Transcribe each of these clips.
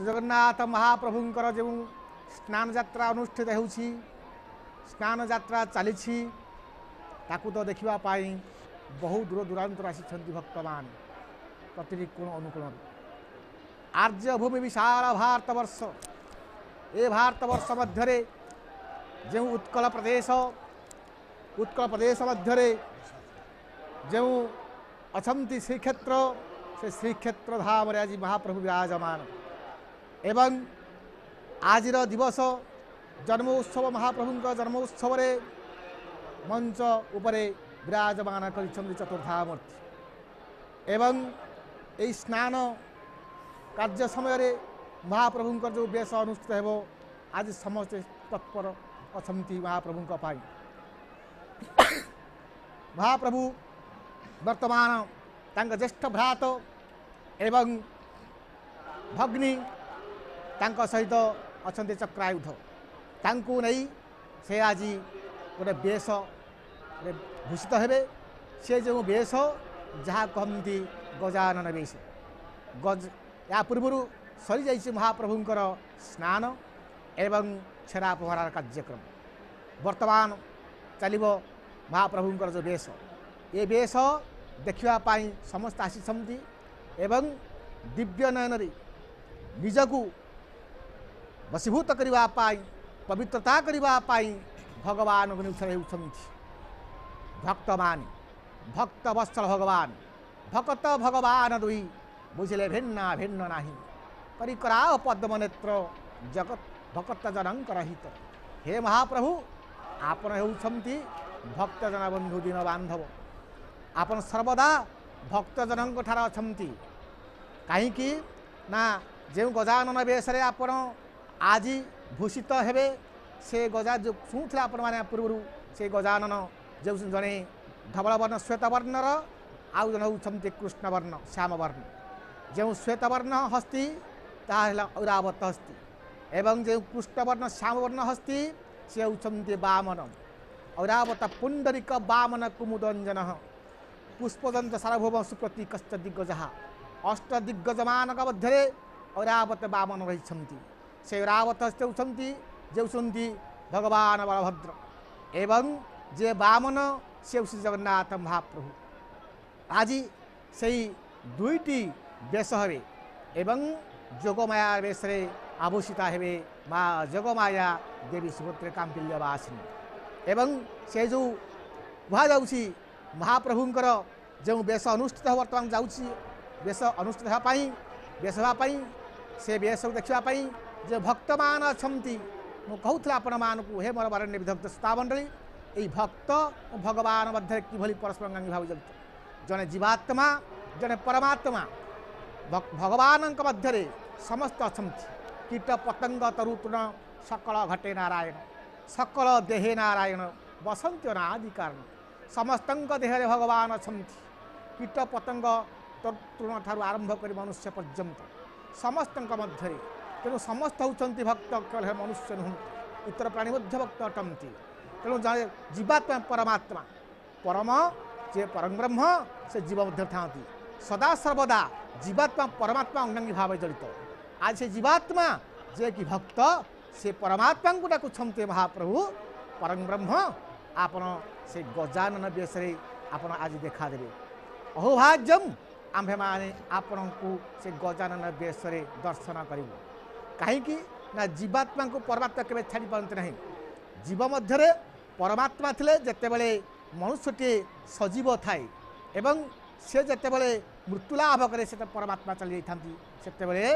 श्रीजगन्नाथ महाप्रभु जो स्नान जात्रा अनुष्ठित स्नान यात्रा चली तो देखापी बहु दूर दूरा आसी भक्त मान प्रति कोण अनुकोण आर्यभूमि विशाल भारत बर्ष ए भारत बर्ष मध्य जो उत्कल प्रदेश उत्कल प्रदेश मध्य जो अच्छा श्रीक्षेत्र से श्रीक्षेत्र धाम आज महाप्रभु विराजमान आज र दिवस जन्म उत्सव महाप्रभु जन्म उत्सवले उपरे विराजमान गरि चतुर्धामूर्ति एवं स्न कर्ज्य समयले महाप्रभु जो बेस अनुष्ठित हे आज समस्तै तत्पर अन्तिम्रभु महाप्रभु बर्तमान ज्येष्ठ भ्रात एवं भग्नि ତାଙ୍କ ସହିତ ଅଛନ୍ତି ଚକ୍ରାୟୁଧ ତାଙ୍କୁ ନେଇ ସେ ଆଜି ଗୋଟେ ବେଶରେ ଭୂଷିତ ହେବେ ସେ ଯେଉଁ ବେଶ ଯାହା କହନ୍ତି ଗଜାନନ ବେଶ ଗଜ ଏହା ପୂର୍ବରୁ ସରିଯାଇଛି ମହାପ୍ରଭୁଙ୍କର ସ୍ନାନ ଏବଂ ଛେରା ପହରାର କାର୍ଯ୍ୟକ୍ରମ ବର୍ତ୍ତମାନ ଚାଲିବ ମହାପ୍ରଭୁଙ୍କର ଯେଉଁ ବେଶ ଏ ବେଶ ଦେଖିବା ପାଇଁ ସମସ୍ତେ ଆସିଛନ୍ତି ଏବଂ ଦିବ୍ୟ ନୟନରେ ନିଜକୁ ବସୀଭୂତ କରିବା ପାଇଁ ପବିତ୍ରତା କରିବା ପାଇଁ ଭଗବାନ ଅଗ୍ନିଉତ୍ସର ହେଉଛନ୍ତି ଭକ୍ତମାନ ଭକ୍ତବତ୍ସଳ ଭଗବାନ ଭକ୍ତ ଭଗବାନ ଦୁଇ ବୁଝିଲେ ଭିନ୍ନ ଭିନ୍ନ ନାହିଁ ପରିକରା ଓ ପଦ୍ମନେତ୍ର ଜଗତ ଭକ୍ତଜନଙ୍କର ହିତ ହେ ମହାପ୍ରଭୁ ଆପଣ ହେଉଛନ୍ତି ଭକ୍ତଜନ ବନ୍ଧୁ ଦୀନ ବାନ୍ଧବ ଆପଣ ସର୍ବଦା ଭକ୍ତଜନଙ୍କଠାରେ ଅଛନ୍ତି କାହିଁକି ନା ଯେଉଁ ଗଜାନନ ବେଶରେ ଆପଣ ଆଜି ଭୂଷିତ ହେବେ ସେ ଗଜା ଯେଉଁ ଶୁଣୁଥିଲେ ଆପଣମାନେ ପୂର୍ବରୁ ସେ ଗଜାନନ ଯେଉଁ ଜଣେ ଧବଳବର୍ଣ୍ଣ ଶ୍ୱେତବର୍ଣ୍ଣର ଆଉ ଜଣେ ହେଉଛନ୍ତି କୃଷ୍ଣବର୍ଣ୍ଣ ଶ୍ୟାମବର୍ଣ୍ଣ ଯେଉଁ ଶ୍ୱେତବର୍ଣ୍ଣ ହସ୍ତି ତାହା ହେଲା ଐରାବତ ହସ୍ତି ଏବଂ ଯେଉଁ କୃଷ୍ଣବର୍ଣ୍ଣ ଶ୍ୟାମବର୍ଣ୍ଣ ହସ୍ତି ସେ ହେଉଛନ୍ତି ବାମନ ଐରାବତ ପୁଣ୍ଡରିକ ବାମନ କୁମୁଦଞ୍ଜନ ପୁଷ୍ପଦନ୍ତ ସାର୍ବଭୌମ ସୁପ୍ରତି କଷ୍ଟ ଦିଗ୍ଗଜ ଅଷ୍ଟ ଦିଗ୍ଗଜମାନଙ୍କ ମଧ୍ୟରେ ଐରାବତ ବାମନ ରହିଛନ୍ତି ସେ ରାବତସ୍ତେ ହେଉଛନ୍ତି ଯେ ହେଉଛନ୍ତି ଭଗବାନ ବଳଭଦ୍ର ଏବଂ ଯିଏ ବାମନ ସେ ହେଉଛି ଜଗନ୍ନାଥ ମହାପ୍ରଭୁ ଆଜି ସେହି ଦୁଇଟି ବେଶ ହେବେ ଏବଂ ଯୋଗମାୟା ବେଶରେ ଆଭୂଷିତା ହେବେ ମା ଯୋଗମାୟା ଦେବୀ ସୁଭଦ୍ରା କାମ୍ପିଲ୍ୟବାସିନୀ ଏବଂ ସେ ଯେଉଁ କୁହାଯାଉଛି ମହାପ୍ରଭୁଙ୍କର ଯେଉଁ ବେଶ ଅନୁଷ୍ଠିତ ବର୍ତ୍ତମାନ ଯାଉଛି ବେଶ ଅନୁଷ୍ଠିତ ହେବା ପାଇଁ ବେଶ ହେବା ପାଇଁ ସେ ବେଶକୁ ଦେଖିବା ପାଇଁ যে ভক্তমান অনেক মু কৌলে আপনার হে মোর বারণ্য বিধক্ত শ্রোতামণ্ডলী এই ভক্ত ও ভগবান মধ্যে কিভাবে পরস্পরঙ্গাঙ্গী ভাবে জড়িত জনে জীবাত্মা জনে পরমাত্মা ভগবান মধ্যে সমস্ত অনেক কীট পতঙ্গ তরুতৃণ সকল ঘটে নারায়ণ সকল দেহে নারায়ণ বসন্ত নাদি কারণ সমস্ত দেহরে ভগবান অনেক কীট পতঙ্গ তরুতৃণ ঠার আরম্ভ করে মনুষ্য পর্যন্ত সমস্ত মধ্যে ତେଣୁ ସମସ୍ତେ ହେଉଛନ୍ତି ଭକ୍ତ କେବଳ ହେ ମନୁଷ୍ୟ ନୁହନ୍ତି ଉତ୍ତର ପ୍ରାଣୀ ମଧ୍ୟ ଭକ୍ତ ଅଟନ୍ତି ତେଣୁ ଜଣେ ଜୀବାତ୍ମା ପରମାତ୍ମା ପରମ ଯିଏ ପରମବ୍ରହ୍ମ ସେ ଜୀବ ମଧ୍ୟ ଥାଆନ୍ତି ସଦା ସର୍ବଦା ଜୀବାତ୍ମା ପରମାତ୍ମା ଅଙ୍ଗାଙ୍ଗୀ ଭାବେ ଜଡ଼ିତ ଆଜି ସେ ଜୀବାତ୍ମା ଯିଏକି ଭକ୍ତ ସେ ପରମାତ୍ମାଙ୍କୁ ଡାକୁଛନ୍ତି ମହାପ୍ରଭୁ ପରମବ୍ରହ୍ମ ଆପଣ ସେ ଗଜାନନ ବେଶରେ ଆପଣ ଆଜି ଦେଖାଦେବେ ଅହୋଭାଗ୍ୟମ୍ ଆମ୍ଭେମାନେ ଆପଣଙ୍କୁ ସେ ଗଜାନନ ବେଶରେ ଦର୍ଶନ କରିବୁ କାହିଁକି ନା ଜୀବାତ୍ମାଙ୍କୁ ପରମାତ୍ମା କେବେ ଛାଡ଼ିପାରନ୍ତି ନାହିଁ ଜୀବ ମଧ୍ୟରେ ପରମାତ୍ମା ଥିଲେ ଯେତେବେଳେ ମନୁଷ୍ୟଟିଏ ସଜୀବ ଥାଏ ଏବଂ ସେ ଯେତେବେଳେ ମୃତ୍ୟୁଲାଭ କରେ ସେତେ ପରମାତ୍ମା ଚାଲିଯାଇଥାନ୍ତି ସେତେବେଳେ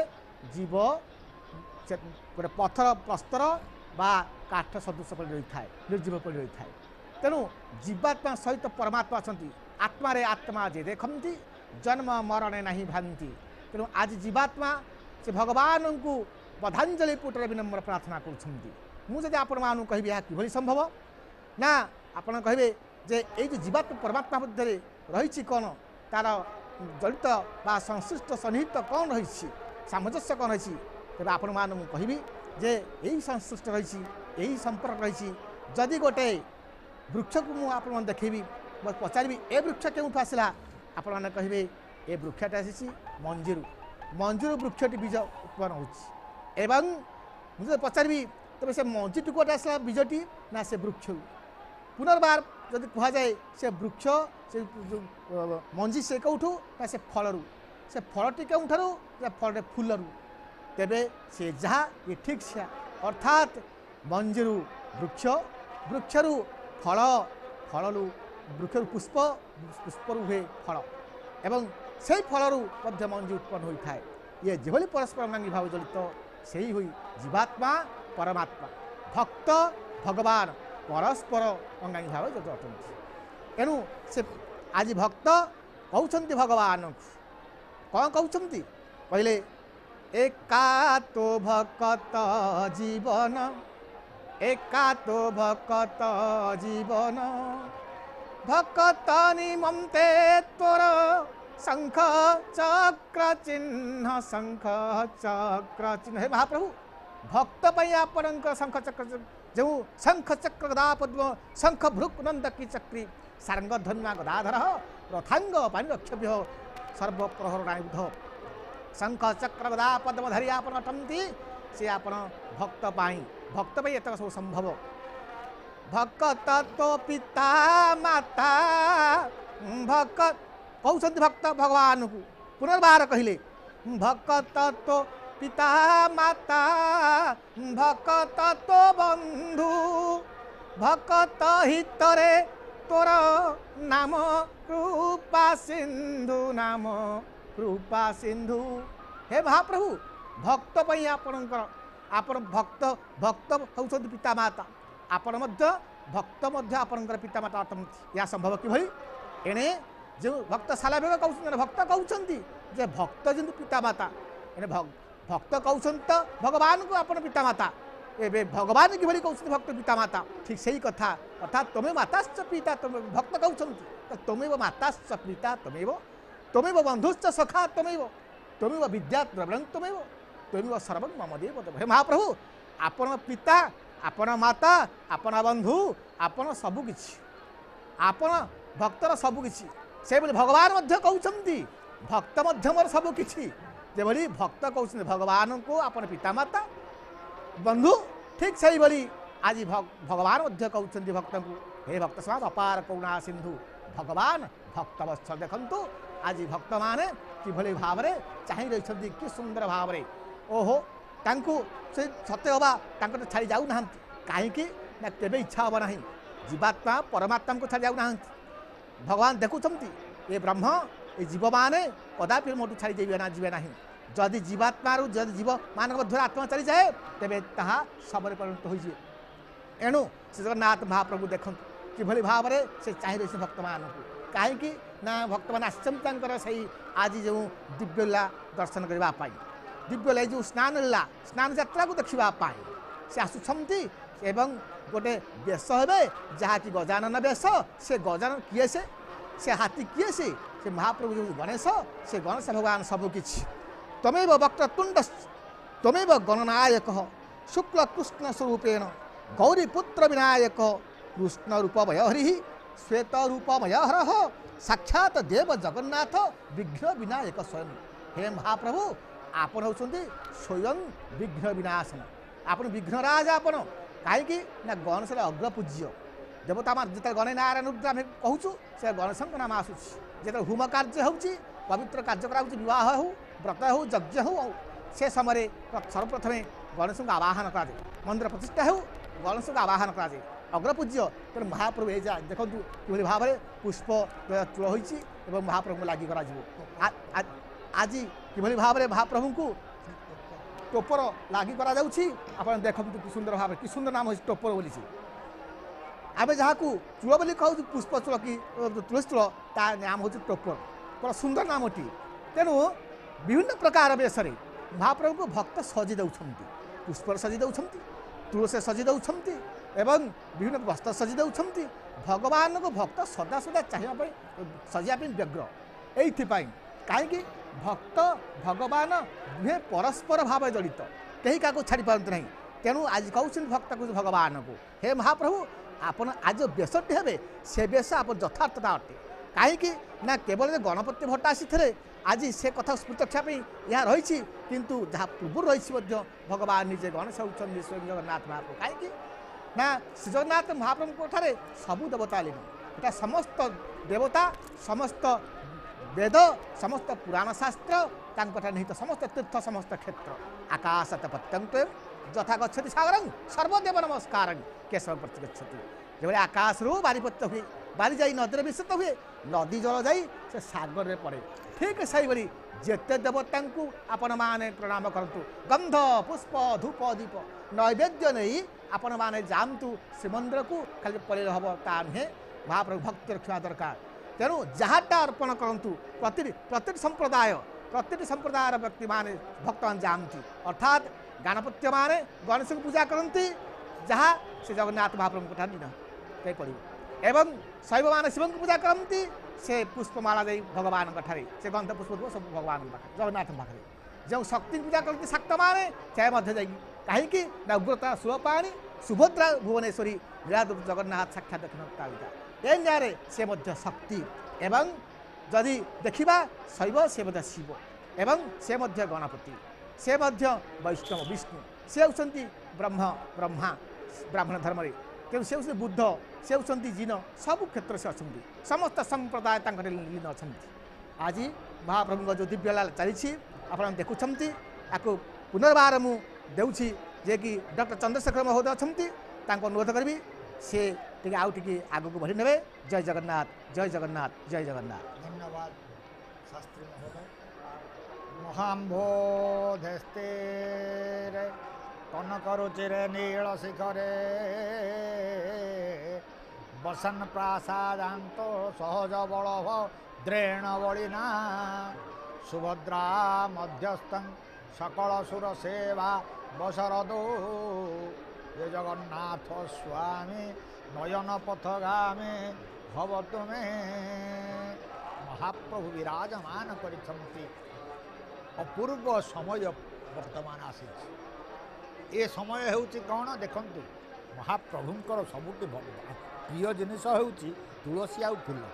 ଜୀବ ଗୋଟେ ପଥର ପ୍ରସ୍ତର ବା କାଠ ସଦୃଶ ପଡ଼ି ରହିଥାଏ ନିର୍ଜୀବ ପଡ଼ି ରହିଥାଏ ତେଣୁ ଜୀବାତ୍ମା ସହିତ ପରମାତ୍ମା ଅଛନ୍ତି ଆତ୍ମାରେ ଆତ୍ମା ଯେ ଦେଖନ୍ତି ଜନ୍ମ ମରଣେ ନାହିଁ ଭାନ୍ତି ତେଣୁ ଆଜି ଜୀବାତ୍ମା ସେ ଭଗବାନଙ୍କୁ ବଧାଞ୍ଜଳି ପୁଟର ବିନମ୍ର ପ୍ରାର୍ଥନା କରୁଛନ୍ତି ମୁଁ ଯଦି ଆପଣମାନଙ୍କୁ କହିବି ଏହା କିଭଳି ସମ୍ଭବ ନା ଆପଣ କହିବେ ଯେ ଏଇ ଯେଉଁ ଜୀବାତ୍ମା ପରମାତ୍ମା ମଧ୍ୟରେ ରହିଛି କ'ଣ ତା'ର ଜଡ଼ିତ ବା ସଂଶ୍ଳିଷ୍ଟ ସନ୍ନିହିତ କ'ଣ ରହିଛି ସାମଞ୍ଜସ୍ୟ କ'ଣ ରହିଛି ତେବେ ଆପଣମାନଙ୍କୁ କହିବି ଯେ ଏହି ସଂଶ୍ଳିଷ୍ଟ ରହିଛି ଏହି ସମ୍ପର୍କ ରହିଛି ଯଦି ଗୋଟେ ବୃକ୍ଷକୁ ମୁଁ ଆପଣମାନଙ୍କୁ ଦେଖେଇବି ପଚାରିବି ଏ ବୃକ୍ଷ କେଉଁଠୁ ଆସିଲା ଆପଣମାନେ କହିବେ ଏ ବୃକ୍ଷଟା ଆସିଛି ମଞ୍ଜିରୁ ମଞ୍ଜିରୁ ବୃକ୍ଷଟି ବୀଜ ଉତ୍ପନ୍ନ ହେଉଛି ଏବଂ ମୁଁ ଯଦି ପଚାରିବି ତେବେ ସେ ମଞ୍ଜିଠୁ କୁଆଡ଼େ ଆସିଲା ବୀଜଟି ନା ସେ ବୃକ୍ଷରୁ ପୁନର୍ବାର ଯଦି କୁହାଯାଏ ସେ ବୃକ୍ଷ ସେ ମଞ୍ଜି ସେ କେଉଁଠୁ ନା ସେ ଫଳରୁ ସେ ଫଳଟି କେଉଁଠାରୁ ନା ଫଳରେ ଫୁଲରୁ ତେବେ ସେ ଯାହା ଇଏ ଠିକ୍ ସେୟା ଅର୍ଥାତ୍ ମଞ୍ଜିରୁ ବୃକ୍ଷ ବୃକ୍ଷରୁ ଫଳ ଫଳରୁ ବୃକ୍ଷରୁ ପୁଷ୍ପ ପୁଷ୍ପରୁ ହୁଏ ଫଳ ଏବଂ সেই ফলরু মধ্যে মঞ্জি উৎপন্ন হয়ে থাকে ইয়ে যেভাবে পরস্পর অঙ্গাঙ্গী ভাবে জড়িত ସେହି ହୋଇ ଜୀବାତ୍ମା ପରମାତ୍ମା ଭକ୍ତ ଭଗବାନ ପରସ୍ପର ଅଙ୍ଗାଙ୍ଗୀ ଭାବେ ଯୋଗ ଅଟନ୍ତି ଏଣୁ ସେ ଆଜି ଭକ୍ତ କହୁଛନ୍ତି ଭଗବାନଙ୍କୁ କ'ଣ କହୁଛନ୍ତି କହିଲେ একা তো ভকত জীবন একা তো ভকত জীবন ভকত নিমন্তে তোর शंख चक्र चिन्ह शंख चक्र चिन्ह हे महाप्रभु भक्त पर आपणक शंख चक्र जो शंख चक्र गदा पद्म शंख भ्रुक नंद की चक्री सारंग धन्वा गदाधर रथांग पाण्डक्षभ्य सर्व प्रहर नायुध शंख चक्र गदा पद्म धरी आप अटंती से आप भक्त पाई भक्त पाई सब संभव भक्त तो पिता माता भक्त भक्त भगवान पुनर्वार कहिले भक्त तो बंधु भक्त हित तोर नाम कृपा सिंधु नाम कृपा सिंधु हे महाप्रभु भक्त आपणकर आप भक्त भक्त माता आपण मध्य भक्त मध्य आपन अटंती या सम्भव कि भाई एणे ଯେଉଁ ଭକ୍ତ ସାଲାବେଗ କହୁଛନ୍ତି ଭକ୍ତ କହୁଛନ୍ତି ଯେ ଭକ୍ତ ଯେମିତି ପିତାମାତା ମାନେ ଭକ୍ତ କହୁଛନ୍ତି ତ ଭଗବାନଙ୍କୁ ଆପଣ ପିତାମାତା ଏବେ ଭଗବାନ କିଭଳି କହୁଛନ୍ତି ଭକ୍ତ ପିତାମାତା ଠିକ୍ ସେଇ କଥା ଅର୍ଥାତ୍ ତୁମେ ମାତାଶ୍ଚ ପିତା ତୁମେ ଭକ୍ତ କହୁଛନ୍ତି ତ ତୁମେ ମାତାଶ୍ଚ ପିତା ତୁମେବ ତୁମେବ ବନ୍ଧୁଶ୍ଚ ସଖା ତୁମେବ ତୁମେବ ବିଦ୍ୟା ଦ୍ରବଣ ତୁମେବ ତୁମେବ ସର୍ବଂ ମମଦେବ ହେ ମହାପ୍ରଭୁ ଆପଣ ପିତା ଆପଣ ମାତା ଆପଣ ବନ୍ଧୁ ଆପଣ ସବୁକିଛି ଆପଣ ଭକ୍ତର ସବୁକିଛି ସେଭଳି ଭଗବାନ ମଧ୍ୟ କହୁଛନ୍ତି ଭକ୍ତ ମଧ୍ୟ ମୋର ସବୁକିଛି ଯେଭଳି ଭକ୍ତ କହୁଛନ୍ତି ଭଗବାନଙ୍କୁ ଆପଣ ପିତାମାତା ବନ୍ଧୁ ଠିକ୍ ସେଇଭଳି ଆଜି ଭଗବାନ ମଧ୍ୟ କହୁଛନ୍ତି ଭକ୍ତଙ୍କୁ ହେ ଭକ୍ତ ସମାଜ ଅପାର କରୁଣା ସିନ୍ଧୁ ଭଗବାନ ଭକ୍ତବତ୍ସ ଦେଖନ୍ତୁ ଆଜି ଭକ୍ତମାନେ କିଭଳି ଭାବରେ ଚାହିଁ ରହିଛନ୍ତି କି ସୁନ୍ଦର ଭାବରେ ଓହୋ ତାଙ୍କୁ ସେ ସତେ ହେବା ତାଙ୍କଠୁ ଛାଡ଼ି ଯାଉନାହାନ୍ତି କାହିଁକି ନା କେବେ ଇଚ୍ଛା ହେବ ନାହିଁ ଜୀବାତ୍ମା ପରମାତ୍ମାଙ୍କୁ ଛାଡ଼ି ଯାଉନାହାନ୍ତି ভগবান দেখুছেন এ ব্রহ্ম এ জীব মানে কদাপি মোটু ছাড়ি যাবে না যাবে না যদি জীবাত্মার যদি জীব মান মধ্যে আত্মা চালি যায় তবে তাহা শবরে পরিণত হয়ে এণু শ্রী জগন্নাথ মহাপ্রভু দেখুন কিভাবে ভাবে সে চাই রয়েছে ভক্ত মানুষ কী না ভক্ত মানে আসছেন তাঁর সেই আজ যে দিব্যলীলা দর্শন করা দিব্যলীলা যে স্নান লীলা স্নান যাত্রা দেখা সে আসুচার এবং ଗୋଟେ ବେଶ ହେବେ ଯାହାକି ଗଜାନନ ବେଶ ସେ ଗଜାନନ କିଏ ସେ ସେ ହାତୀ କିଏ ସେ ସେ ମହାପ୍ରଭୁ ଯେଉଁ ଗଣେଶ ସେ ଗଣେଶ ଭଗବାନ ସବୁକିଛି ତମେବ ବକ୍ରତୁଣ୍ଡ ତମେବ ଗଣନାୟକ ଶୁକ୍ଳ କୃଷ୍ଣ ସ୍ୱରୂପେଣ ଗୌରୀପୁତ୍ର ବିନାୟକ କୃଷ୍ଣ ରୂପମୟ ହରି श्वेत रूपमय हर साक्षात देव जगन्नाथ विघ्न विनायक स्वयं हे महाप्रभु आपण हौं स्वयं विघ्न विनाशन आपण विघ्नराज आपण କାହିଁକି ନା ଗଣେଶ ଅଗ୍ରପୂଜ୍ୟ ଦେବତା ମା ଯେତେବେଳେ ଗଣେଶ ନାରାୟଣ ରୂପରେ ଆମେ କହୁଛୁ ସେ ଗଣେଶଙ୍କ ନାମ ଆସୁଛି ଯେତେବେଳେ ହୁମ କାର୍ଯ୍ୟ ହେଉଛି ପବିତ୍ର କାର୍ଯ୍ୟ କରାହେଉଛି ବିବାହ ହେଉ ବ୍ରତ ହେଉ ଯଜ୍ଞ ହେଉ ସେ ସମୟରେ ସର୍ବପ୍ରଥମେ ଗଣେଶଙ୍କୁ ଆବାହନ କରାଯାଏ ମନ୍ଦିର ପ୍ରତିଷ୍ଠା ହେଉ ଗଣେଶଙ୍କୁ ଆବାହନ କରାଯାଏ ଅଗ୍ରପୂଜ୍ୟ ତେଣୁ ମହାପ୍ରଭୁ ଏ ଦେଖନ୍ତୁ କିଭଳି ଭାବରେ ପୁଷ୍ପ ଚୂଳ ହୋଇଛି ଏବଂ ମହାପ୍ରଭୁଙ୍କୁ ଲାଗି କରାଯିବ ଆଜି କିଭଳି ଭାବରେ ମହାପ୍ରଭୁଙ୍କୁ টোপর লাগি করা যাচ্ছি আপনার দেখুন কি সুন্দর ভাবে কি সুন্দর নাম হয়েছে টোপর বলিছে আমি যা চূল বলে কুচু পুষ্পচূল কি তুলসী চূল তা নাম হচ্ছে টোপর বড় সুন্দর নামটি তেমন বিভিন্ন প্রকার বেশে মহাপ্রভু ভক্ত সজি দেছেন পুষ্পর সজি দেছেন তুলসী সজি দেছেন এবং বিভিন্ন বস্ত্র সজি দেছেন ভগবান ভক্ত সদা সদা চাহিদা সজিয়া ব্যগ্র এইপাই কী ভক্ত ভগবান দুহেঁ পরস্পর ভাবে জড়িত কেহি কাহু ছাড়ি পারতে না তেণু আজ কৌছেন ভক্ত ভগবানকু হে মহাপ্রভু আপন আজ বেশটি হবে সে বেশ আপনার যথার্থতা অটে কাহি না কেবল যে গণপতি ভট্ট আসিলে আজ সে কথা স্মৃত রাখা ইহা রয়েছে কিন্তু যা পূর্ব রয়েছে ভগবান নিজে গণেশ হচ্ছেন স্বয়ং জগন্নাথ মহাপ্রভু কাহি না শ্রী জগন্নাথ মহাপ্রভুঙ্ ঠারে সবু দেবতা লীন এটা সমস্ত দেবতা সমস্ত वेद समस्त पुराण शास्त्र ତାଙ୍କଠାରେ ନିହିତ ସମସ୍ତ ତୀର୍ଥ ସମସ୍ତ କ୍ଷେତ୍ର ଆକାଶତ ପତ୍ୟନ୍ତେ ଯଥା ଗଚ୍ଛତି ସାଗରଂ ସର୍ବଦେବ ନମସ୍କାରଂ କେଶବ ପ୍ରତି ଗଚ୍ଛତି ଯେଭଳି ଆକାଶରୁ ବାରିପତ୍ୟ ହୁଏ ବାରି ଯାଇ ନଦୀରେ ମିଶ୍ରିତ ହୁଏ ନଦୀ ଜଳ ଯାଇ ସେ ସାଗରରେ ପଡ଼େ ଠିକ୍ ସେହିଭଳି ଯେତେ ଦେବତାଙ୍କୁ ଆପଣମାନେ ପ୍ରଣାମ କରନ୍ତୁ ଗନ୍ଧ ପୁଷ୍ପ ଧୂପ ଦୀପ ନୈବେଦ୍ୟ ନେଇ ଆପଣମାନେ ଯାଆନ୍ତୁ ଶ୍ରୀମନ୍ଦିରକୁ ଖାଲି ପଳେଇ ହେବ ତା ନୁହେଁ ମହାପ୍ରଭୁ ଭକ୍ତି ରଖିବା ଦରକାର ତେଣୁ ଯାହାଟା ଅର୍ପଣ କରନ୍ତୁ ପ୍ରତି ପ୍ରତିଟି ସମ୍ପ୍ରଦାୟ ପ୍ରତିଟି ସମ୍ପ୍ରଦାୟର ବ୍ୟକ୍ତିମାନେ ଭକ୍ତମାନେ ଜାଣନ୍ତି ଅର୍ଥାତ୍ ଗାଣପତ୍ୟମାନେ ଗଣେଶକୁ ପୂଜା କରନ୍ତି ଯାହା ସେ ଜଗନ୍ନାଥ ମହାପ୍ରଭୁଙ୍କ ଠାରୁ ଦିନ ଯାଇପଡ଼ିବ ଏବଂ ଶୈବମାନେ ଶିବଙ୍କୁ ପୂଜା କରନ୍ତି ସେ ପୁଷ୍ପମାଳା ଯାଇ ଭଗବାନଙ୍କଠାରେ ସେ ଗନ୍ଧ ପୁଷ୍ପକୁ ସବୁ ଭଗବାନଙ୍କ ପାଖରେ ଜଗନ୍ନାଥଙ୍କ ପାଖରେ ଯେଉଁ ଶକ୍ତି ପୂଜା କରନ୍ତି ଶାକ୍ତମାନେ ସେ ମଧ୍ୟ ଯାଇକି କାହିଁକି ନା ଉଗ୍ରତା ସୁରପାଣି ସୁଭଦ୍ରା ଭୁବନେଶ୍ୱରୀ ନୀଳାଦ୍ରପ ଜଗନ୍ନାଥ ସାକ୍ଷାତ ଦକ୍ଷିଣ କାଳିକା ଏ ନ୍ୟାୟରେ ସେ ମଧ୍ୟ ଶକ୍ତି ଏବଂ ଯଦି ଦେଖିବା ଶୈବ ସେ ମଧ୍ୟ ଶିବ ଏବଂ ସେ ମଧ୍ୟ ଗଣପତି ସେ ମଧ୍ୟ ବୈଷ୍ଣବ ବିଷ୍ଣୁ ସେ ହେଉଛନ୍ତି ବ୍ରହ୍ମ ବ୍ରହ୍ମା ବ୍ରାହ୍ମଣ ଧର୍ମରେ ତେଣୁ ସେ ହେଉଛନ୍ତି ବୁଦ୍ଧ ସେ ହେଉଛନ୍ତି ଜୀନ ସବୁ କ୍ଷେତ୍ରରେ ସେ ଅଛନ୍ତି ସମସ୍ତ ସମ୍ପ୍ରଦାୟ ତାଙ୍କର ଲୀନ ଅଛନ୍ତି ଆଜି ମହାପ୍ରଭୁଙ୍କ ଯେଉଁ ଦିବ୍ୟଲା ଚାଲିଛି ଆପଣ ଦେଖୁଛନ୍ତି ତାକୁ ପୁନର୍ବାର ମୁଁ ଦେଉଛି ଯିଏକି ଡକ୍ଟର ଚନ୍ଦ୍ରଶେଖର ମହୋଦୟ ଅଛନ୍ତି ତାଙ୍କୁ ଅନୁରୋଧ କରିବି ସେ ଟିକେ ଆଉ ଟିକେ ଆଗକୁ ବଢ଼ି ନେବେ ଜୟ ଜଗନ୍ନାଥ ଜୟ ଜଗନ୍ନାଥ ଜୟ ଜଗନ୍ନାଥ ଧନ୍ୟବାଦ ଶାସ୍ତ୍ରୀ ମହୋଦୟ কনক রুচিরে নীল শিখরে বসন প্রাসাদান্ত সহজ বলভ দ্রেণ বলি না সুভদ্রা মধ্যস্থ সকল সুর সেবা বসরদ জগন্নাথ স্বামী ନୟନ ପଥ ଗାମେ ଭବ ତୁମେ ମହାପ୍ରଭୁ ବିରାଜମାନ କରିଛନ୍ତି ଅପୂର୍ବ ସମୟ ବର୍ତ୍ତମାନ ଆସିଛି ଏ ସମୟ ହେଉଛି କ'ଣ ଦେଖନ୍ତୁ ମହାପ୍ରଭୁଙ୍କର ସବୁଠୁ ପ୍ରିୟ ଜିନିଷ ହେଉଛି ତୁଳସୀ ଆଉ ଫୁଲ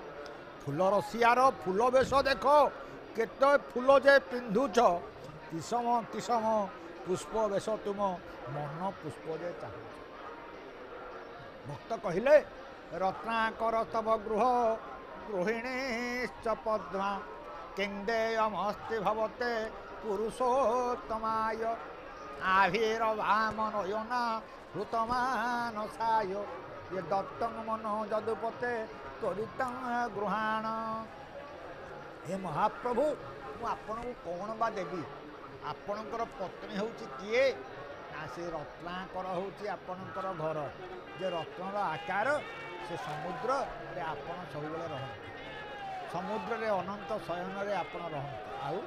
ଫୁଲ ରସିଆର ଫୁଲ ବେଶ ଦେଖ କେତେ ଫୁଲ ଯେ ପିନ୍ଧୁଛ କିସମ କିସମ ପୁଷ୍ପ ବେଶ ତୁମ ମନ ପୁଷ୍ପ ଯେ ଚାହୁଁଛ ଭକ୍ତ କହିଲେ ରତ୍ନାକର ତବ ଗୃହ ଗୃହିଣୀଶ୍ଚ ପଦ୍ମା କେନ୍ଦେୟମସ୍ତି ଭବତେ ପୁରୁଷୋତ୍ତମାୟ ଆଭିର ଭାମ ନୟନା ହୃତମାନସାୟ ଇଏ ଦତ୍ତଂ ମନ ଯଦୁପତେ ତ୍ୱରିତଂ ଗୃହାଣ ହେ ମହାପ୍ରଭୁ ମୁଁ ଆପଣଙ୍କୁ କ'ଣ ବା ଦେବି ଆପଣଙ୍କର ପତ୍ନୀ ହେଉଛି କିଏ ଆ ସେ ରତ୍ନାକର ହେଉଛି ଆପଣଙ୍କର ଘର ଯେ ରତ୍ନର ଆକାର ସେ ସମୁଦ୍ରରେ ଆପଣ ସବୁବେଳେ ରହନ୍ତି ସମୁଦ୍ରରେ ଅନନ୍ତ ଶୟନରେ ଆପଣ ରହନ୍ତି ଆଉ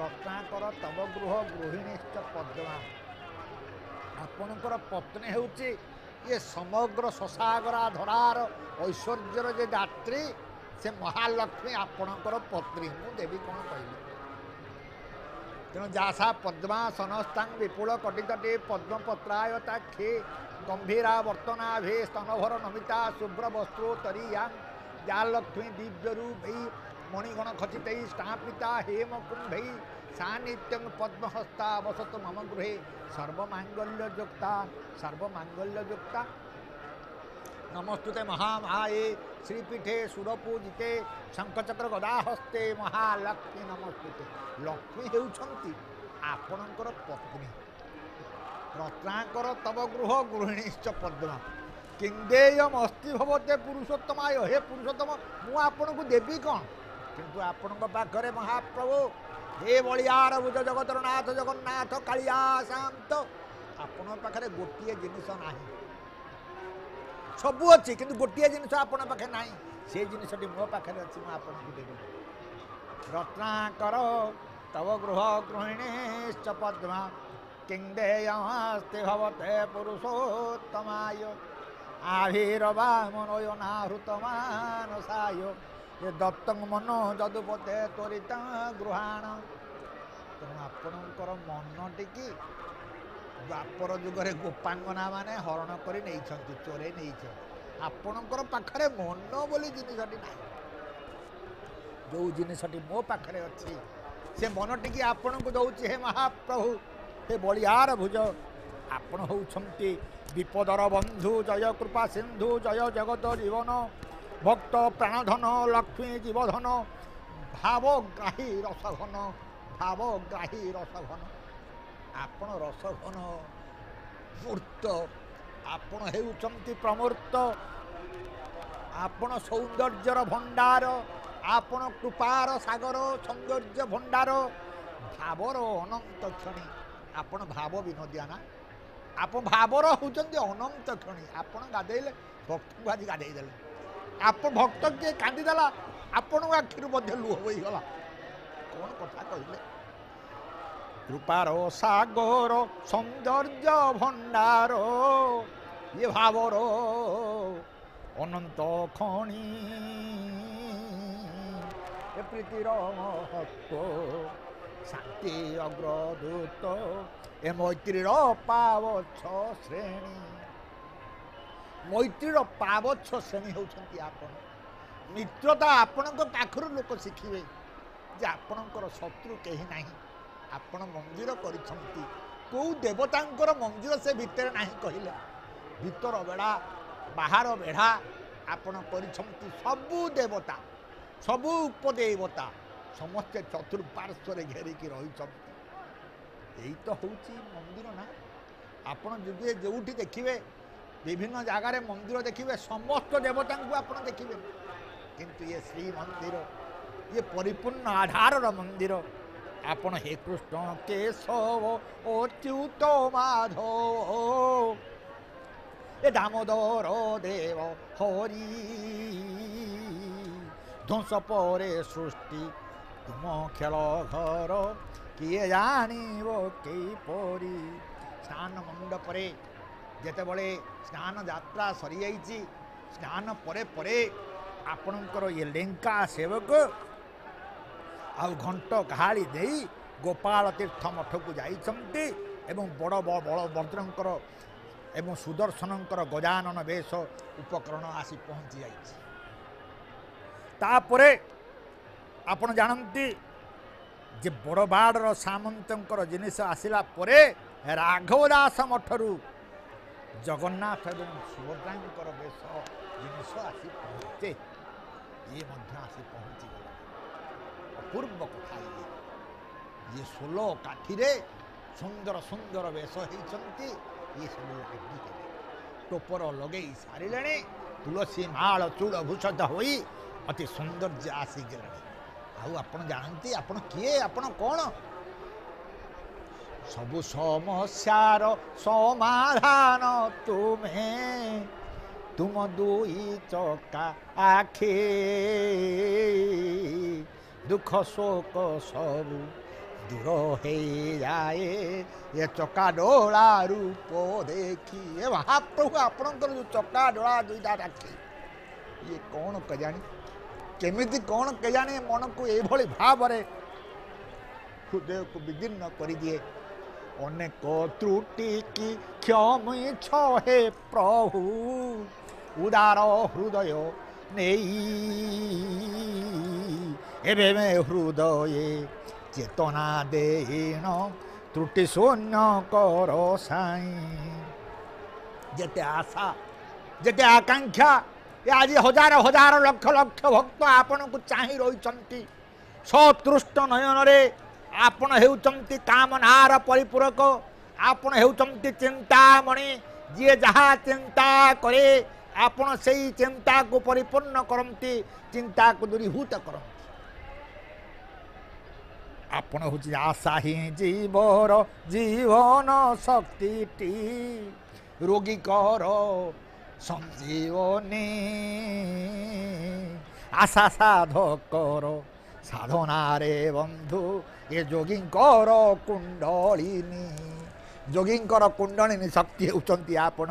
ରତ୍ନାକର ତବ ଗୃହ ଗୃହିଣୀଷ୍ଠ ପଦ୍ମା ଆପଣଙ୍କର ପତ୍ନୀ ହେଉଛି ଇଏ ସମଗ୍ର ଶସାଗରା ଧରାର ଐଶ୍ୱର୍ଯ୍ୟର ଯେ ଦାତ୍ରୀ ସେ ମହାଲକ୍ଷ୍ମୀ ଆପଣଙ୍କର ପତ୍ନୀ ମୁଁ ଦେବୀ କ'ଣ କହିବି ତେଣୁ ଯାସା ପଦ୍ମାସନସ୍ତାଂ ବିପୁଳ କଟିତଟି ପଦ୍ମପତ୍ରାୟତାକ୍ଷୀ ଗମ୍ଭୀରା ବର୍ତ୍ତନାଭେ ସ୍ତନଭର ନମିତା ଶୁଭ୍ର ବସ୍ତୁ ତରିୟାଂ ଯାଲକ୍ଷ୍ମୀ ଦିବ୍ୟରୁ ଭେଇ ମଣିଗଣ ଖଚିତୈ ଷ୍ଟାପିତା ହେମ କୁମ୍ଭୈ ସା ନିତ୍ୟଂ ପଦ୍ମହସ୍ତା ଅବଶତ ମମ ଗୃହେ ସର୍ବମାଙ୍ଗଲ୍ୟଯୁକ୍ତା ସର୍ବମାଙ୍ଗଲ୍ୟଯୁକ୍ତା নমস্তুতে মহামায়ে শ্রীপীঠে সুরপূজিতে শঙ্খচক্র গদাহস্তে মহালক্ষ্মী নমস্তুতে লক্ষ্মী ହେଉଛନ୍ତି ଆପଣଙ୍କର ପତ୍ନୀ ରତ୍ନାଙ୍କର ତବ ଗୃହ ଗୃହିଣୀଶ୍ଚ ପଦ୍ମା କିନ୍ଦେୟମସ୍ତି ଭବତେ ପୁରୁଷୋତ୍ତମାୟ ହେ ପୁରୁଷୋତ୍ତମ ମୁଁ ଆପଣଙ୍କୁ ଦେବି କ'ଣ କିନ୍ତୁ ଆପଣଙ୍କ ପାଖରେ ମହାପ୍ରଭୁ ହେ ବଳିଆର ବୁଜ ଜଗତର ନାଥ ଜଗନ୍ନାଥ କାଳିଆ ଶାନ୍ତ ଆପଣଙ୍କ ପାଖରେ ଗୋଟିଏ ଜିନିଷ ନାହିଁ ସବୁ ଅଛି କିନ୍ତୁ ଗୋଟିଏ ଜିନିଷ ଆପଣ ପାଖେ ନାହିଁ ସେ ଜିନିଷଟି ମୋ ପାଖରେ ଅଛି ମୁଁ ଆପଣଙ୍କୁ ଦେବି ରତ୍ନାକର ତବ ଗୃହ ଗୃହିଣୀଶ୍ଚ ପଦ୍ମା କିଙ୍ଗେୟସ୍ତେ ଭବତେ ପୁରୁଷୋତ୍ତମାୟ ଆଭିରବା ମନୋୟନାହୃତମାନସାୟ ଏ ଦତ୍ତଙ୍କ ମନ ଯଦୁପତେ ତ୍ୱରିତ ଗୃହାଣ ତେଣୁ ଆପଣଙ୍କର ମନଟିକି ବାପର ଯୁଗରେ ମାନେ ହରଣ କରି ନେଇଛନ୍ତି ଚୋରେଇ ନେଇଛନ୍ତି ଆପଣଙ୍କର ପାଖରେ ମନ ବୋଲି ଜିନିଷଟି ନାହିଁ ଯେଉଁ ଜିନିଷଟି ମୋ ପାଖରେ ଅଛି ସେ ମନଟିକି ଆପଣଙ୍କୁ ଦେଉଛି ହେ ମହାପ୍ରଭୁ ହେ ବଳିଆର ଭୁଜ ଆପଣ ହେଉଛନ୍ତି ବିପଦର ବନ୍ଧୁ ଜୟ କୃପା ସିନ୍ଧୁ ଜୟ ଜଗତ ଜୀବନ ଭକ୍ତ ପ୍ରାଣଧନ ଲକ୍ଷ୍ମୀ ଜୀବଧନ ଭାବଗ୍ରାହୀ ରସଘନ ଭାବଗ୍ରାହୀ ରସଘନ ଆପଣ ରସଘନ ମୂର୍ତ୍ତ ଆପଣ ହେଉଛନ୍ତି ପ୍ରମୂର୍ତ୍ତ ଆପଣ ସୌନ୍ଦର୍ଯ୍ୟର ଭଣ୍ଡାର ଆପଣ କୃପାର ସାଗର ସୌନ୍ଦର୍ଯ୍ୟ ଭଣ୍ଡାର ଭାବର ଅନନ୍ତ କ୍ଷଣୀ ଆପଣ ଭାବ ବିନୋଦିଆ ନା ଆପଣ ଭାବର ହେଉଛନ୍ତି ଅନନ୍ତ କ୍ଷଣୀ ଆପଣ ଗାଧେଇଲେ ଭକ୍ତଙ୍କୁ ଆଜି ଗାଧେଇଦେଲେ ଆପଣ ଭକ୍ତ କିଏ କାନ୍ଦିଦେଲା ଆପଣଙ୍କ ଆଖିରୁ ମଧ୍ୟ ଲୁହ ହୋଇଗଲା କ'ଣ କଥା କହିଲେ রূপার সাগর সৌন্দর্য ভণ্ডার ইয়ে ভাবর অনন্ত খনি এ প্রীতির মহত্ব শান্তি অগ্রদূত এ মৈত্রীর পাবচ্ছ শ্রেণী মৈত্রীর পাবচ্ছ শ্রেণী হচ্ছেন আপন মিত্রতা আপনার পাখর লোক শিখবে যে আপনার শত্রু কে না ଆପଣ ମନ୍ଦିର କରିଛନ୍ତି କେଉଁ ଦେବତାଙ୍କର ମନ୍ଦିର ସେ ଭିତରେ ନାହିଁ କହିଲେ ଭିତର ବେଢ଼ା ବାହାର ବେଢ଼ା ଆପଣ କରିଛନ୍ତି ସବୁ ଦେବତା ସବୁ ଉପଦେବତା ସମସ୍ତେ ଚତୁଃପାର୍ଶ୍ୱରେ ଘେରିକି ରହିଛନ୍ତି ଏଇ ତ ହେଉଛି ମନ୍ଦିର ନା ଆପଣ ଯଦି ଯେଉଁଠି ଦେଖିବେ ବିଭିନ୍ନ ଜାଗାରେ ମନ୍ଦିର ଦେଖିବେ ସମସ୍ତ ଦେବତାଙ୍କୁ ଆପଣ ଦେଖିବେ କିନ୍ତୁ ଇଏ ଶ୍ରୀ ମନ୍ଦିର ଇଏ ପରିପୂର୍ଣ୍ଣ ଆଧାରର ମନ୍ଦିର ଆପଣ ହେ କୃଷ୍ଣ କେଶବ ଅଚ୍ୟୁତ ମାଧବ ଏ ଦାମୋଦର ଦେବ ହରି ଧ୍ୱଂସ ପରେ ସୃଷ୍ଟି ତୁମ ଖେଳ ଘର କିଏ ଜାଣିବ କିପରି ସ୍ନାନ ମଣ୍ଡପରେ ଯେତେବେଳେ ସ୍ନାନ ଯାତ୍ରା ସରିଯାଇଛି ସ୍ନାନ ପରେ ପରେ ଆପଣଙ୍କର ଇଏ ଲେଙ୍କା ସେବକ ଆଉ ଘଣ୍ଟ ଘାଳି ଦେଇ ଗୋପାଳ ତୀର୍ଥ ମଠକୁ ଯାଇଛନ୍ତି ଏବଂ ବଡ଼ ବଳଭଦ୍ରଙ୍କର ଏବଂ ସୁଦର୍ଶନଙ୍କର ଗଜାନନ ବେଶ ଉପକରଣ ଆସି ପହଞ୍ଚି ଯାଇଛି ତାପରେ ଆପଣ ଜାଣନ୍ତି ଯେ ବଡ଼ବାଡ଼ର ସାମନ୍ତଙ୍କର ଜିନିଷ ଆସିଲା ପରେ ରାଘବ ଦାସ ମଠରୁ ଜଗନ୍ନାଥ ଏବଂ ସୁଭଦ୍ରାଙ୍କର ବେଶ ଜିନିଷ ଆସି ପହଞ୍ଚେ ଇଏ ମଧ୍ୟ ଆସି ପହଞ୍ଚିଗଲା ଅପୂର୍ବ କଥା ଇଏ ଇଏ ସୋଲ କାଠିରେ ସୁନ୍ଦର ସୁନ୍ଦର ବେଶ ହେଇଛନ୍ତି ଇଏ ସବୁ ଲାଗିକି ଟୋପର ଲଗେଇ ସାରିଲେଣି ତୁଳସୀ ମାଳ ଚୂଡ଼ଭୂଷତ ହୋଇ ଅତି ସୌନ୍ଦର୍ଯ୍ୟ ଆସିଗଲାଣି ଆଉ ଆପଣ ଜାଣନ୍ତି ଆପଣ କିଏ ଆପଣ କ'ଣ ସବୁ ସମସ୍ୟାର ସମାଧାନ ତୁମେ ତୁମ ଦୁଇ ଚକା ଆଖି दुख शोक सब दूर हो जाए ये चका डोला रूप देखी ये महाप्रभु आपणकर जो चका डोला दुईटा राखी ये कौन कजाणी केमी कौन कजाणी मन को ये भाव हृदय को विभिन्न करदे अनेक त्रुटि की क्षमी छे प्रभु उदार हृदय नहीं প্রেমে হৃদয়ে চেতনা দেহীন ত্রুটি শূন্য কর সাই যেতে আশা যেতে আকাঙ্ক্ষা এ আজ হাজার হাজার লক্ষ লক্ষ ভক্ত আপনার চাহি রয়েছেন সতৃষ্ট নয়নরে আপন হচ্ছেন কামনার পরিপূরক আপন হচ্ছেন চিন্তামণি যে যা চিন্তা করে আপন সেই চিন্তাকে পরিপূর্ণ করতে চিন্তাকে দূরীভূত করতে আপন ହେଉଛି ଆଶା ହିଁ ଜୀବର ଜୀବନ রোগী কর সঞ্জীবনী আশা সাধক সাধকর সাধনারে বন্ধু এ যোগীঙ্কর কুণ্ডলিনী যোগীঙ্কর কুণ্ডলিনী শক্তি হচ্ছেন আপন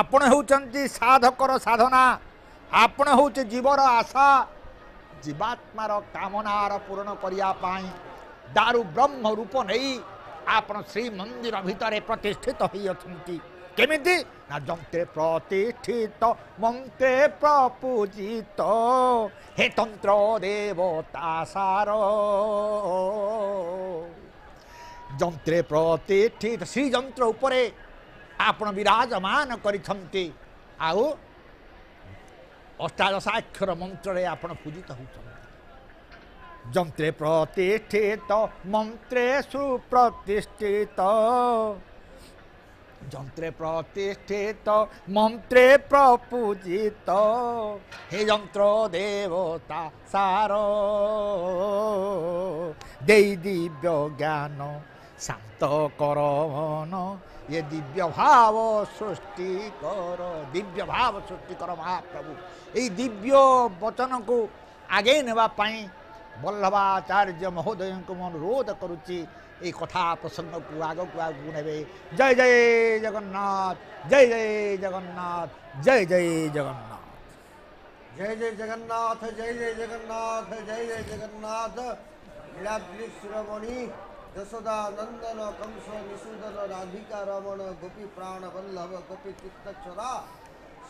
আপন হচ্ছেন সাধকর সাধনা আপন হচ্ছে জীবর আশা জীবাত্মার কামনার পূরণ করা ଦାରୁ ବ୍ରହ୍ମ ରୂପ ନେଇ ଆପଣ ଶ୍ରୀମନ୍ଦିର ଭିତରେ ପ୍ରତିଷ୍ଠିତ ହୋଇଅଛନ୍ତି କେମିତି ନା ଯନ୍ତ୍ରେ ପ୍ରତିଷ୍ଠିତ ମନ୍ତ୍ରେ ପ୍ରପୂଜିତ ହେ ତନ୍ତ୍ର ଦେବତା ସାର ଯନ୍ତ୍ରେ ପ୍ରତିଷ୍ଠିତ ଶ୍ରୀଯନ୍ତ୍ର ଉପରେ ଆପଣ ବିରାଜମାନ କରିଛନ୍ତି ଆଉ ଅଷ୍ଟାଦଶାକ୍ଷର ମନ୍ତ୍ରରେ ଆପଣ ପୂଜିତ ହେଉଛନ୍ତି যন্ত্রে প্রতিষ্ঠিত মন্ত্রে সুপ্রতিষ্ঠিত যন্ত্রে প্রতিষ্ঠিত মন্ত্রে প্রপূজিত হে যন্ত্র দেবতা সার দেই দিব্য জ্ঞান শান্ত কর মন ये दिव्य भाव सृष्टि कर दिव्य भाव सृष्टि कर महाप्रभु यही दिव्य वचन को आगे नेवाई বল্লভাচার্য মহোদয়ঙ্কু ମୁଁ ଅନୁରୋଧ କରୁଛି এই কথা প্রসঙ্গকু আগকু আগু নেবে জয় জয় জগন্নাথ জয় জয় জগন্নাথ জয় জয় জগন্নাথ জয় জয় জগন্নাথ জয় জয় জগন্নাথ জয় জয় জগন্নাথ লীলাদ্রি শিরোমণি যশোদা নন্দন কংস নিষুদন রাধিকা রমণ গোপী প্রাণ বল্লভ গোপী চিত্তচ্ছরা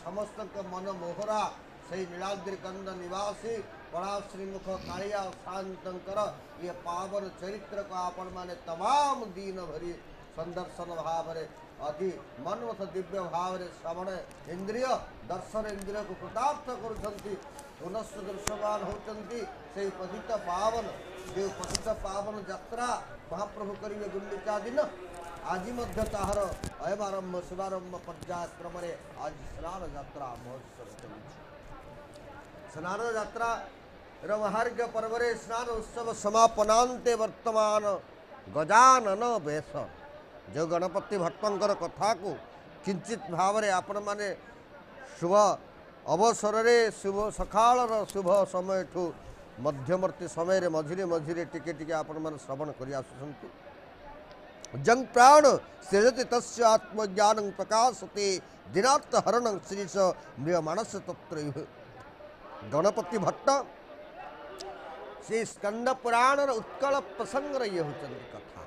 সমস্ত মন মোহরা সেই নীলাদ্রি কন্দ নিবাসী पराश्रीमुख कालिया शांत ये पावन चरित्र को आपण माने तमाम दिन भरी संदर्शन भाव अति मन दिव्य भाव में श्रवण इंद्रिय दर्शन इंद्रिय को कृतार्थ करवान होती पथित पावन जो पथित पावन जत्रा महाप्रभु करेंगे गुंडिका दिन आज तहार अयमारंभ शुभारंभ पर्याय क्रम आज स्नान जत्रा महोत्सव स्नान जत्रा ରମହାର୍ଘ ପର୍ବରେ ସ୍ନାନ ଉତ୍ସବ ସମାପନାନ୍ତେ ବର୍ତ୍ତମାନ ଗଜାନନ ବେଶ ଯେଉଁ ଗଣପତି ଭଟ୍ଟଙ୍କର କଥାକୁ କିଞ୍ଚିତ ଭାବରେ ଆପଣମାନେ ଶୁଭ ଅବସରରେ ଶୁଭ ସକାଳର ଶୁଭ ସମୟଠୁ ମଧ୍ୟବର୍ତ୍ତୀ ସମୟରେ ମଝିରେ ମଝିରେ ଟିକେ ଟିକେ ଆପଣମାନେ ଶ୍ରବଣ କରି ଆସୁଛନ୍ତି ଯଂ ପ୍ରାଣ ସେ ସେଜତି ତସ୍ୟ ଆତ୍ମଜ୍ଞାନ ପ୍ରକାଶତେ ଦିନାର୍ଥ ହରଣ ଶ୍ରୀଶ ମିୟ ମାନସ ତତ୍ର ଗଣପତି ଭଟ୍ଟ से स्कंद पुराण और उत्कल प्रसंग चंद्र कथा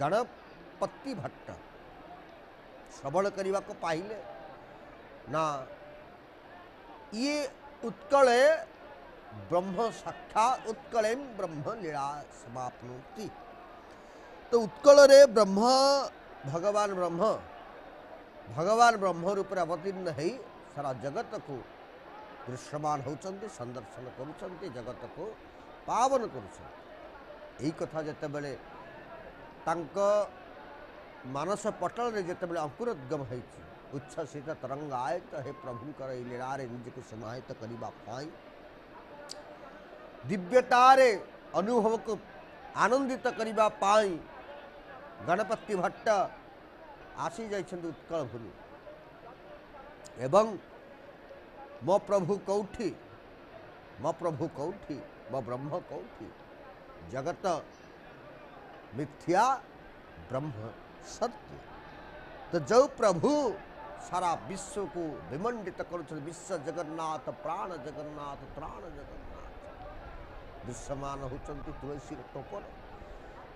गणपति भट्ट श्रवण करने को पाइले ना ये उत्कल ब्रह्म साक्षा उत्कल ब्रह्म लीला समाप्ति तो उत्कल रे ब्रह्म भगवान ब्रह्म भगवान ब्रह्म रूप अवतीर्ण सारा जगत को दृश्यमान होती संदर्शन करगत को पावन करते मानस पटल जिते अंकुरोद्गम हो उच्छसित तरंग आयत हे प्रभुंर लीलार निजी समाहित करने दिव्यतार अनुभव को आनंदित करने गणपति भट्ट आसी जा एवं मो प्रभु कौटी मो प्रभु कौटी मो ब्रह्म कौटी जगत मिथ्या ब्रह्म सत्य तो जो प्रभु सारा विश्व को विमंडित कर विश्व जगन्नाथ प्राण जगन्नाथ त्राण जगन्नाथ दृश्यमान होती तुलसी टोपर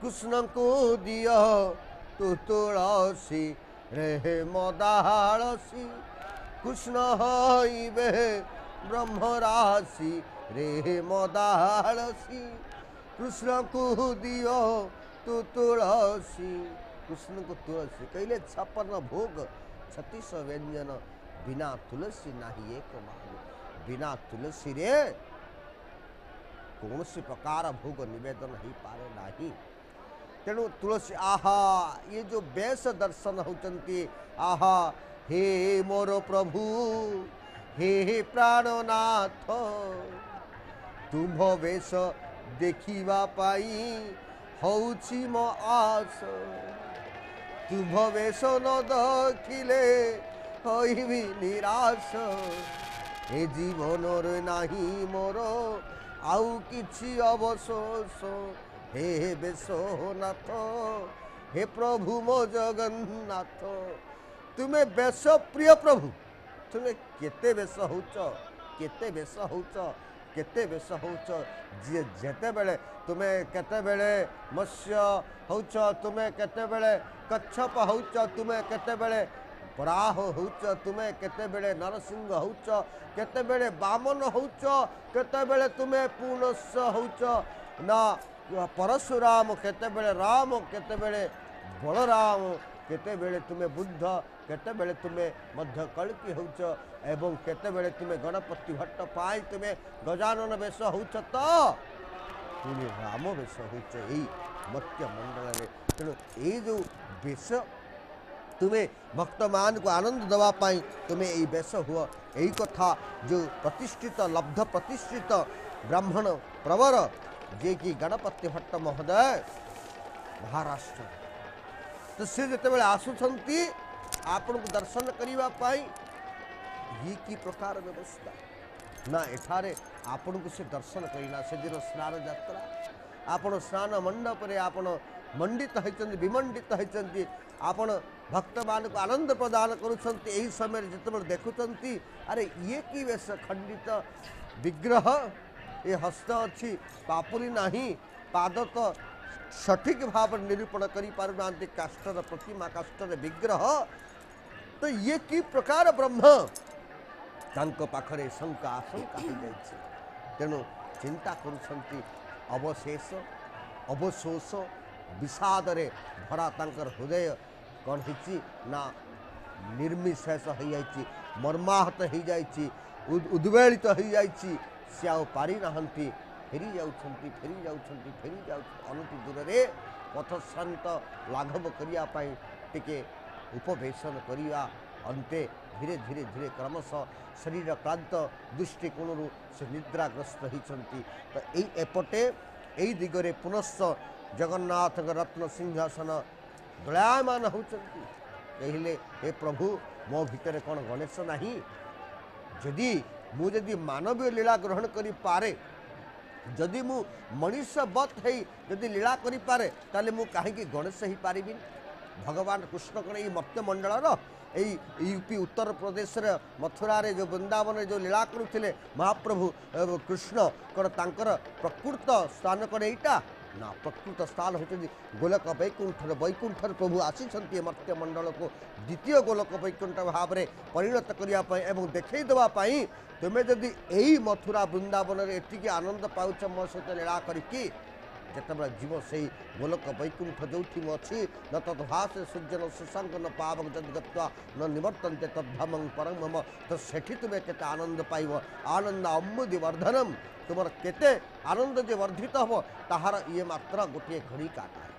कृष्ण को दिय तु तुसी रे मदारसी कृष्ण हईबे ब्रह्म राशि रे मदारसी कृष्ण को दियो तु तुसी कृष्ण को तुलसी कहले छपन भोग छतीस व्यंजन बिना तुलसी नहीं एक महान बिना तुलसी रे कौन प्रकार भोग नवेदन हो पारे ना तेणु तुलसी आहा ये जो बेस दर्शन होती आहा হে মোর প্রভু হে হে প্রাণনাথ তুম্ভ বেশ দেখিবা পাই হଉଛି ମୋ ଆସ ତୁମ୍ଭ ବେଶ ନ ଦେଖିଲେ କହିବି ନିରାଶ ଏ ଜୀବନରେ ନାହିଁ ମୋର ଆଉ କିଛି ଅବଶୋଷ ହେ ବେଶ ନାଥ ହେ ପ୍ରଭୁ ମୋ ଜଗନ୍ନାଥ तुम्हें बेश प्रिय प्रभु तुम्हें केते बेश हो केते बेश हो केते बड़े तुम्हें केते मत्स्य हो तुम्हें केते बड़े कच्छप हो तुम्हें केते बराह ब्राह हो तुम्हें केते बड़े नरसिंह हो केते बड़े बामन हो बड़े तुम्हें पुणस हो परशुराम केते बड़े राम केते बलराम केते तुम्हें बुद्ध केतबेले तुम्हें मध्य कल्कि होच एवं केतबेले तुम्हें गणपति भट्ट पाई तुम्हें गजानन बेश होच तो तुम्हें राम बेश होच यही मंडल में तेणु यू जो बेश तुम्हें भक्त मान को आनंद देवाई तुम्हें यही बेश यही कथा जो प्रतिष्ठित लब्ध प्रतिष्ठित ब्राह्मण प्रवर जे कि गणपति भट्ट महोदय महाराष्ट्र तो सी जो आसुंच આપણું દર્શન કરવા પાઈ ઈ કી પ્રકાર વ્યવસ્થા ના એઠારે આપણું સે દર્શન કરીલા સેદિન સ્નાન ଯାତ୍ରା ଆପଣ ସ୍ନାନ ମଣ୍ଡପରେ ଆପଣ ମଣ୍ଡିତ ହୋଇଛନ୍ତି ବିମଣ୍ଡିତ ହୋଇଛନ୍ତି ଆପଣ ଭକ୍ତମାନଙ୍କୁ ଆନନ୍ଦ ପ୍ରଦାନ କରୁଛନ୍ତି ଏହି ସମୟରେ ଯେତେବେଳେ ଦେଖୁଛନ୍ତି ଆରେ ଇଏ କି ବେଶ ଖଣ୍ଡିତ ବିଗ୍ରହ ଏ ହସ୍ତ ଅଛି ପାପୁରି ନାହିଁ ପାଦ ତ सठिक भाव निरूपण करष्टर प्रतिमा का विग्रह तो ये कि प्रकार ब्रह्म पाखरे शंका आशंका तेणु चिंता करवशेष अवशोष विषाद भरा हृदय कौन ना निर्मिशेष हो जाए मर्माहत हो जा उद्वेलित हो जा पारिना ଫେରି ଯାଉଛନ୍ତି ଫେରି ଯାଉଛନ୍ତି ଫେରି ଯାଉଛନ୍ତି ଅନତି ଦୂରରେ ପଥଶ୍ରାନ୍ତ ଲାଘବ କରିବା ପାଇଁ ଟିକେ ଉପବେଶନ କରିବା ଅନ୍ତେ ଧୀରେ ଧୀରେ ଧୀରେ କ୍ରମଶଃ ଶରୀର କ୍ଳାନ୍ତ ଦୃଷ୍ଟିକୋଣରୁ ସେ ନିଦ୍ରାଗ୍ରସ୍ତ ହୋଇଛନ୍ତି ତ ଏଇ ଏପଟେ ଏଇ ଦିଗରେ ପୁନଶ୍ଚ ଜଗନ୍ନାଥଙ୍କ ରତ୍ନ ସିଂହାସନ ଦୋଳାୟମାନ ହେଉଛନ୍ତି କହିଲେ ହେ ପ୍ରଭୁ ମୋ ଭିତରେ କ'ଣ ଗଣେଶ ନାହିଁ ଯଦି ମୁଁ ଯଦି ମାନବୀୟ ଲୀଳା ଗ୍ରହଣ କରିପାରେ ଯଦି ମୁଁ ମଣିଷବତ୍ ହେଇ ଯଦି ଲୀଳା କରିପାରେ ତାହେଲେ ମୁଁ କାହିଁକି ଗଣେଶ ହେଇପାରିବିନି ଭଗବାନ କୃଷ୍ଣଙ୍କର ଏଇ ମର୍ତ୍ତ୍ୟମଣ୍ଡଳର ଏଇ ୟୁପି ଉତ୍ତରପ୍ରଦେଶରେ ମଥୁରାରେ ଯେଉଁ ବୃନ୍ଦାବନରେ ଯେଉଁ ଲୀଳା କରୁଥିଲେ ମହାପ୍ରଭୁ କୃଷ୍ଣଙ୍କର ତାଙ୍କର ପ୍ରକୃତ ସ୍ଥାନ କରେ ଏଇଟା ନା ପ୍ରକୃତ ସ୍ଥାନ ହେଉଛନ୍ତି ଗୋଲକ ବୈକୁଣ୍ଠରେ ବୈକୁଣ୍ଠରେ ପ୍ରଭୁ ଆସିଛନ୍ତି ମର୍ତ୍ୟ ମଣ୍ଡଳକୁ ଦ୍ୱିତୀୟ ଗୋଲକ ବୈକୁଣ୍ଠ ଭାବରେ ପରିଣତ କରିବା ପାଇଁ ଏବଂ ଦେଖେଇ ଦେବା ପାଇଁ ତୁମେ ଯଦି ଏହି ମଥୁରା ବୃନ୍ଦାବନରେ ଏତିକି ଆନନ୍ଦ ପାଉଛ ମୋ ସହିତ ଲୀଳା କରିକି ଯେତେବେଳେ ଯିବ ସେଇ ଗୋଲକ ବୈକୁଣ୍ଠ ଯେଉଁଠି ମୁଁ ଅଛି ନ ତଦ୍ଭାସ ସୂର୍ଯ୍ୟନ ସୁଶାଙ୍କନ ପାବକ ଯଦି ଗତ୍ୱା ନ ନିବର୍ତ୍ତନ୍ତେ ତଦ୍ଧାମଂ ପରମମ ତ ସେଠି ତୁମେ କେତେ ଆନନ୍ଦ ପାଇବ ଆନନ୍ଦ ଅମୃଦି ବର୍ଦ୍ଧନମ୍ ତୁମର କେତେ ଆନନ୍ଦ ଯେ ବର୍ଦ୍ଧିତ ହେବ ତାହାର ଇଏ ମାତ୍ର ଗୋଟିଏ ଘଡ଼ି କାଟା